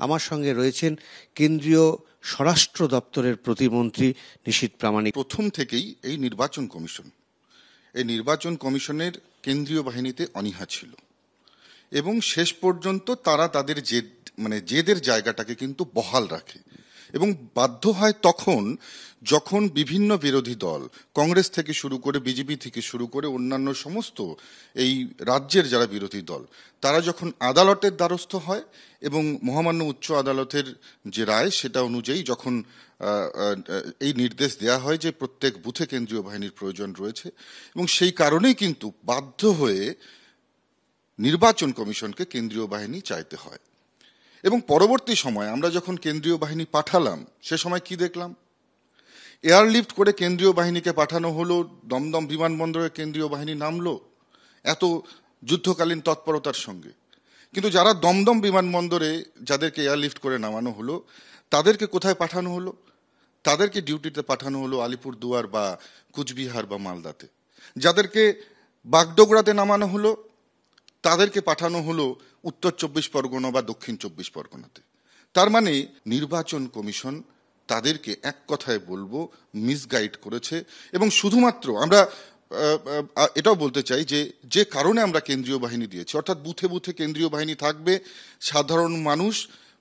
আমার সঙ্গে রয়েছেন কেন্দ্রীয় স্বরাষ্ট্র দপ্তরের প্রতিমন্ত্রী নিশীত প্রামাণিক। প্রথম থেকেই এই নির্বাচন কমিশন। এই নির্বাচন কমিশনের কেন্দ্রীয় বাহিনীতে অনীহা ছিল। এবং শেষ পর্যন্ত তারা তাদের জেদ মানে জেদের জায়গাটাকে কিন্তু বহাল রাখে। এবং বাধ্য হয় তখন যখন বিভিন্ন বিরোধী দল, কংগ্রেস থেকে শুরু করে বিজেপি থেকে শুরু করে অন্যান্য সমস্ত এই রাজ্যের যারা বিরোধী দল, তারা যখন আদালতের দ্বারস্থ হয় এবং মহামান্য উচ্চ আদালতের যে রায় সেটা অনুযায়ী যখন এই নির্দেশ দেয়া হয় যে প্রত্যেক বুথে কেন্দ্রীয় বাহিনীর প্রয়োজন রয়েছে এবং সেই কারণেই কিন্তু বাধ্য হয়ে নির্বাচন কমিশনকে কেন্দ্রীয় বাহিনী চাইতে হয়। এবং পরবর্তী সময় আমরা যখন কেন্দ্রীয় বাহিনী পাঠালাম, সে সময় কি দেখলাম? এয়ারলিফট করে কেন্দ্রীয় বাহিনীকে পাঠানো হলো, দমদম বিমানবন্দরে কেন্দ্রীয় বাহিনী নামলো, এত যুদ্ধকালীন তৎপরতার সঙ্গে। কিন্তু যারা দমদম বিমানবন্দরে যাদেরকে এয়ারলিফট করে নামানো হলো, তাদেরকে কোথায় পাঠানো হলো? তাদেরকে ডিউটিতে পাঠানো হলো আলিপুর দুয়ার বা কুচবিহার বা মালদাতে। যাদেরকে বাগডোগরাতে নামানো হলো তাদেরকে পাঠানো হলো উত্তর চব্বিশ পরগনা বা দক্ষিণ চব্বিশ পরগনাতে। তার মানে নির্বাচন কমিশন তাদেরকে এক কথায় বলব মিসগাইড করেছে এবং শুধুমাত্র আমরা এটাও বলতে চাই যে যে কারণে আমরা কেন্দ্রীয় বাহিনী দিয়েছি, অর্থাৎ বুথে বুথে কেন্দ্রীয় বাহিনী থাকবে, সাধারণ মানুষ,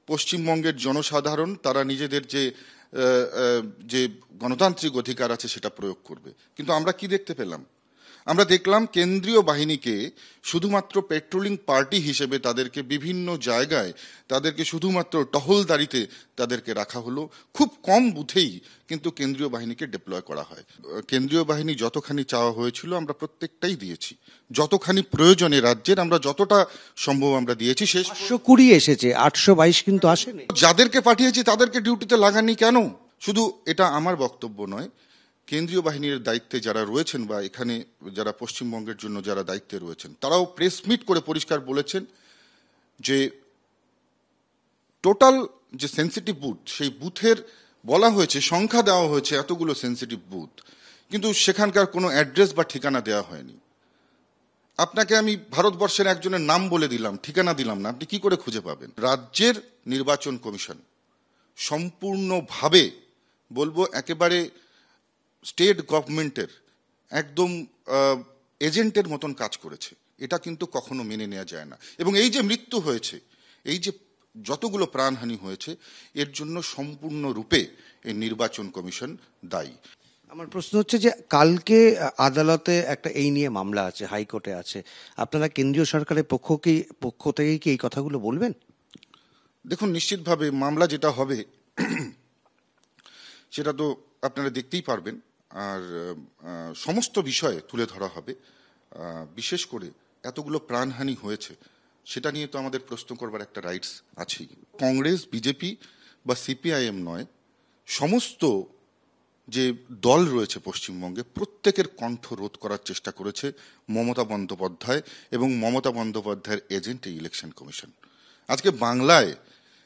পশ্চিমবঙ্গের জনসাধারণ, তারা নিজেদের যে যে গণতান্ত্রিক অধিকার আছে সেটা প্রয়োগ করবে। কিন্তু আমরা কি দেখতে পেলাম? আমরা দেখলাম কেন্দ্রীয় বাহিনীকে শুধুমাত্র পেট্রোলিং পার্টি হিসেবে তাদেরকে বিভিন্ন জায়গায় তাদেরকে শুধুমাত্র টহলদারিতে তাদেরকে রাখা হলো। খুব কম বুথেই কিন্তু কেন্দ্রীয় বাহিনীকে ডিপ্লয় করা হয়। কেন্দ্রীয় বাহিনী যতখানি চাওয়া হয়েছিল আমরা প্রত্যেকটাই দিয়েছি। যতখানি প্রয়োজনে রাজ্যের আমরা যতটা সম্ভব আমরা দিয়েছি শেষ কুড়ি এসেছে আটশো বাইশ কিন্তু আসেনি। যাদেরকে পাঠিয়েছি তাদেরকে ডিউটিতে লাগাননি কেন? শুধু এটা আমার বক্তব্য নয় কেন্দ্রীয় বাহিনীর দায়িত্বে যারা রয়েছেন বা এখানে যারা পশ্চিমবঙ্গের জন্য যারা দায়িত্বে রয়েছেন, তারাও প্রেস মিট করে পরিষ্কার বলেছেন যে টোটাল যে সেন্সিটিভ বুথ সেই বুথের বলা হয়েছে, সংখ্যা দেওয়া হয়েছে এতগুলো সেন্সিটিভ বুথ কিন্তু সেখানকার কোনো অ্যাড্রেস বা ঠিকানা দেওয়া হয়নি। আপনাকে আমি ভারতবর্ষের একজনের নাম বলে দিলাম, ঠিকানা দিলাম না, আপনি কি করে খুঁজে পাবেন? রাজ্যের নির্বাচন কমিশন সম্পূর্ণভাবে বলব একেবারে স্টেট গভর্নমেন্টের একদম এজেন্টের মতন কাজ করেছে। এটা কিন্তু কখনো মেনে নেওয়া যায় না। এবং এই যে মৃত্যু হয়েছে এই যে যতগুলো প্রাণহানি হয়েছে এর জন্য সম্পূর্ণরূপে এই নির্বাচন কমিশন দায়ী। আমার প্রশ্ন হচ্ছে যে কালকে আদালতে একটা এই নিয়ে মামলা আছে হাইকোর্টে আছে। আপনারা কেন্দ্রীয় সরকারের পক্ষ কি পক্ষ থেকে কি এই কথাগুলো বলবেন? দেখুন নিশ্চিতভাবে মামলা যেটা হবে সেটা তো আপনারা দেখতেই পারবেন। আর সমস্ত বিষয়ে তুলে ধরা হবে। বিশেষ করে এতগুলো প্রাণহানি হয়েছে, সেটা নিয়ে তো আমাদের প্রশ্ন করবার একটা রাইটস আছেই। কংগ্রেস, বিজেপি বা সিপিআইএম নয়, সমস্ত যে দল রয়েছে পশ্চিমবঙ্গে, প্রত্যেকের কণ্ঠ রোধ করার চেষ্টা করেছে মমতা বন্দ্যোপাধ্যায় এবং মমতা বন্দ্যোপাধ্যায়ের এজেন্ট এই ইলেকশন কমিশন আজকে বাংলায়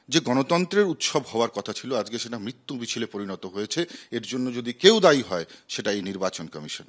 যে গণতন্ত্রের উৎসব হওয়ার কথা ছিল, আজকে সেটা মৃত্যু মিছিলে পরিণত হয়েছে। এর জন্য যদি কেউ দায়ী হয়, সেটা এই নির্বাচন কমিশন।